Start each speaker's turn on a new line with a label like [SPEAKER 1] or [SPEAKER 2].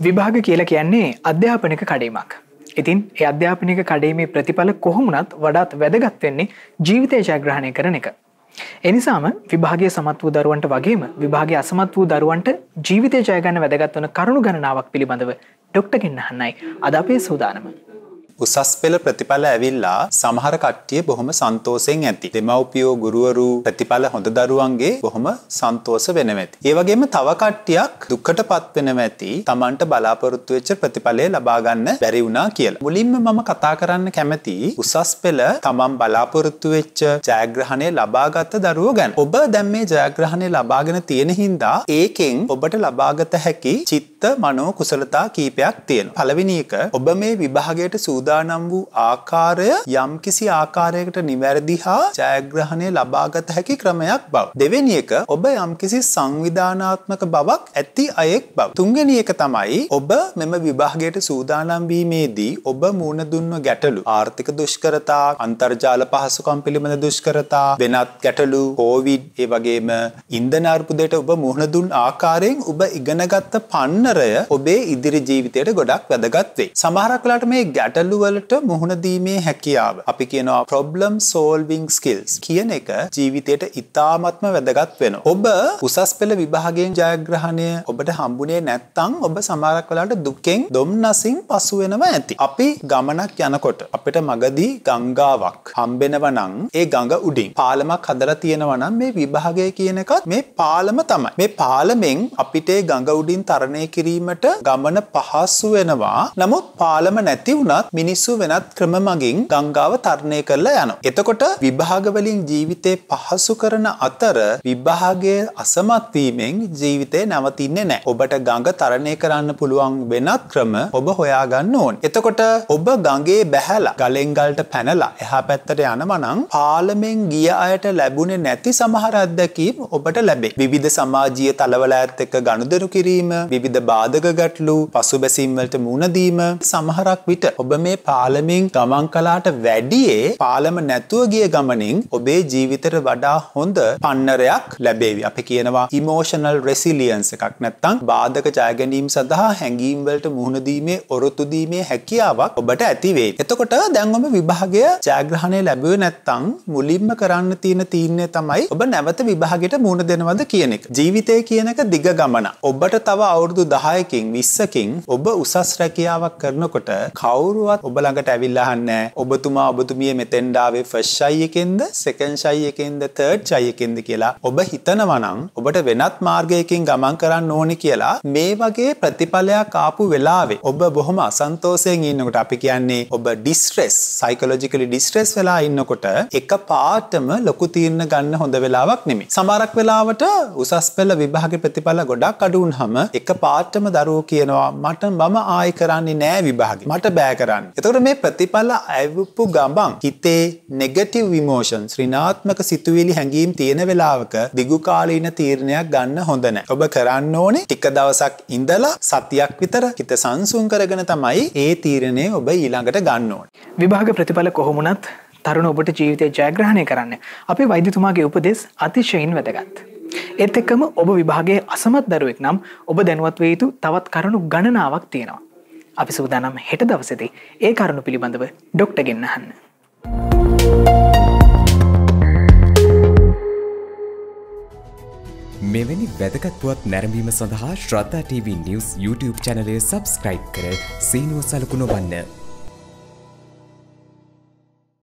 [SPEAKER 1] විභාග කියල කියන්නේ අධ්‍යාපනක කඩීමක්. ඉතින් ඒ අධ්‍යාපනික කඩේමේ ප්‍රතිඵල කොහොමුණත් වඩාත් වැදගත් වෙන්නේ ජීවිතය ජයග්‍රහණය කරන එක. එනිසාම විභාගය සමත් වූ දරුවන්ට වගේම විභාගය අසමත් වූ දරුවන්ට ජීවිතය ජයගන්න වැදගත්වන කරුණු ගණනාවක් පිළිබඳව ඩොක්ටගෙන්න්න හන්නයි අද අපේ සූදානම.
[SPEAKER 2] උසස් පෙළ ප්‍රතිඵල ඇවිල්ලා සමහර කට්ටිය බොහොම සන්තෝසයෙන් ඇති. දෙමව්පියෝ ගුරුවරු ප්‍රතිඵල හොඳ දරුවන්ගේ බොහොම සන්තෝෂ වෙනවා ඇති. ඒ වගේම තව කට්ටියක් දුක්කටපත් වෙනවා ඇති. Tamanට බලාපොරොත්තු වෙච්ච ප්‍රතිඵලය ලබා ගන්න බැරි වුණා කියලා. මුලින්ම මම කතා කරන්න කැමති උසස් පෙළ Taman බලාපොරොත්තු වෙච්ච ජයග්‍රහණය ලබාගත් දරුවෝ ගැන. ඔබ දැන් මේ ජයග්‍රහණය ලබාගෙන තියෙන හින්දා ඒකෙන් ඔබට ලබාගත හැකි චිත්ත මනෝ කුසලතා කීපයක් තියෙනවා. පළවෙනි එක ඔබ මේ විභාගයට සූදානම් සූදානම් වූ ආකාරය යම්කිසි ආකාරයකට නිවැරදි හා ජයග්‍රහණය ලබාගත හැකි ක්‍රමයක් බව. දෙවෙනි එක ඔබ යම්කිසි සංවිධානාත්මක බවක් ඇති අයෙක් බව. තුන්වෙනි එක තමයි ඔබ මෙම විභාගයට සූදානම් වීමේදී ඔබ මුණ දුන්න ගැටලු ආර්ථික දුෂ්කරතා අන්තර්ජාල පහසුකම් පිළිබඳ දුෂ්කරතා වෙනත් ගැටලු කෝවිඩ් ඒ වගේම ඉන්ධන අර්බුදයට ඔබ මුහුණ දුන් ආකාරයෙන් ඔබ ඉගෙනගත්ත පන්නරය ඔබේ ඉදිරි ජීවිතයට ගොඩක් වැදගත් වේ. සමහරක් වෙලාවට මේ ගැටලු වලට මුහුණ දීමේ හැකියාව. අපි කියනවා problem solving skills කියන එක ජීවිතයට ඉතාමත්ම වැදගත් වෙනවා. ඔබ උසස් පෙළ විභාගයෙන් ජයග්‍රහණය ඔබට හම්බුනේ නැත්තම් ඔබ සමහරක් වෙලාවට දුකෙන් දුම්නසින් පසු වෙනවා ඇති. අපි ගමනක් යනකොට අපිට මගදී ගංගාවක් හම්බෙනවා නම් ඒ ගඟ උඩින් පාලමක් හදලා තියෙනවා නම් මේ විභාගය කියන එකත් මේ පාලම තමයි. මේ පාලමෙන් අපිට ගඟ උඩින් තරණය කිරීමට ගමන පහසු වෙනවා. නමුත් පාලම නැති වුණත් මිනිස්සු වෙනත් ක්‍රම මගින් ගංගාව තරණය කරලා යනවා. එතකොට විභාගවලින් ජීවිතේ පහසු කරන අතර විභාගය අසමත් වීමෙන් ජීවිතේ නවතින්නේ නැහැ. ඔබට ගඟ තරණය කරන්න පුළුවන් වෙනත් ක්‍රම ඔබ හොයාගන්න ඕනේ. එතකොට ඔබ ගඟේ බැහැලා ගලෙන් ගලට පැනලා එහා පැත්තට යනවා නම් පාලමෙන් ගිය අයට ලැබුණේ නැති සමහර අත්දැකීම් ඔබට ලැබේ. විවිධ සමාජීය තලවලත් එක්ක ගනුදෙනු කිරීම, විවිධ බාධක ගැටලු, පසුබැසීම් වලට මුහුණ දීම සමහරක් විට ඔබ මේ පාලමින් ගමන් කලාට වැඩියේ පාලම නැතුව ගිය ගමනින් ඔබේ ජීවිතයට වඩා හොඳ පන්නරයක් ලැබේවි. අපි කියනවා ඉමෝෂනල් රෙසිලියන්ස් එකක් නැත්තම් බාධක ජයගැනීම සඳහා හැඟීම් වලට මුහුණ දීමේ ඔරොත්තු දීමේ හැකියාවක් ඔබට ඇති වෙයි. එතකොට දැන් ඔබ විභාගය ජයග්‍රහණය ලැබුවේ නැත්තම් මුලින්ම කරන්න තියෙන තීරණය තමයි ඔබ නැවත විභාගයට මුහුණ දෙනවද කියන එක. ජීවිතය කියන එක දිග ගමන. ඔබට තව අවුරුදු 10කින් 20කින් ඔබ උසස් රැකියාවක් කරනකොට කවුරුවත් ඔබ ළඟට ඇවිල්ලා අහන්නේ ඔබතුමා ඔබතුමිය මෙතෙන්ට ආවේ ෆස්ට් ෂයි එකෙන්ද සෙකන්ඩ් ෂයි එකෙන්ද තර්ඩ් ෂයි එකෙන්ද කියලා ඔබ හිතනවා නම් ඔබට වෙනත් මාර්ගයකින් ගමන් කරන්න ඕනි කියලා මේ වගේ ප්‍රතිඵලයක් ආපු වෙලාවේ ඔබ බොහොම අසන්තෝෂයෙන් ඉන්නකොට අපි කියන්නේ ඔබ ඩිස්ට්‍රෙස් සයිකොලොජිකලි ඩිස්ට්‍රෙස් වෙලා ඉන්නකොට එක පාටම ලොකු තීරණ ගන්න හොඳ වෙලාවක් නෙමෙයි. සමහරක් වෙලාවට උසස් පෙළ විභාග ප්‍රතිඵල ගොඩක් අඩු වුනහම එක පාටම දරුවෝ කියනවා මට මම ආයි කරන්නේ නෑ විභාගෙ. මට බෑ කරන්න. එතකොට මේ ප්‍රතිඵල ඇවිප්පු ගමන් හිතේ නෙගටිව් ඉමෝෂන්ස් ඍණාත්මක සිතුවිලි හැඟීම් තියෙන වෙලාවක දිගු කාලීන තීරණයක් ගන්න හොඳ නැහැ. ඔබ කරන්න ඕනේ ටික දවසක් ඉඳලා සතියක් විතර හිත සංසුන් කරගෙන තමයි ඒ තීරණය ඔබ ඊළඟට ගන්න ඕනේ.
[SPEAKER 1] විභාග ප්‍රතිඵල කොහොමුණත් තරුණ ඔබට ජීවිතය ජයග්‍රහණය කරන්න අපේ වෛද්‍යතුමාගේ උපදෙස් අතිශයින් වැදගත්. ඒත් එක්කම ඔබ විභාගයේ අසමත් දරුවෙක් නම් ඔබ දැනුවත් වේ යුතු තවත් කරුණු ගණනාවක් තියෙනවා. අපි සූදානම් හෙට දවසේදී ඒ කරුණු පිළිබඳව ඩොක්ටර් ගෙන්නහන්න.
[SPEAKER 3] මෙවැනි වැදගත්වුවත් නැරඹීම සඳහා ශ්‍රද්ධා TV නිවස් YouTube චැනලය සබස්ක්‍රයිබ් කර සීනුව සලකුණ වන්න.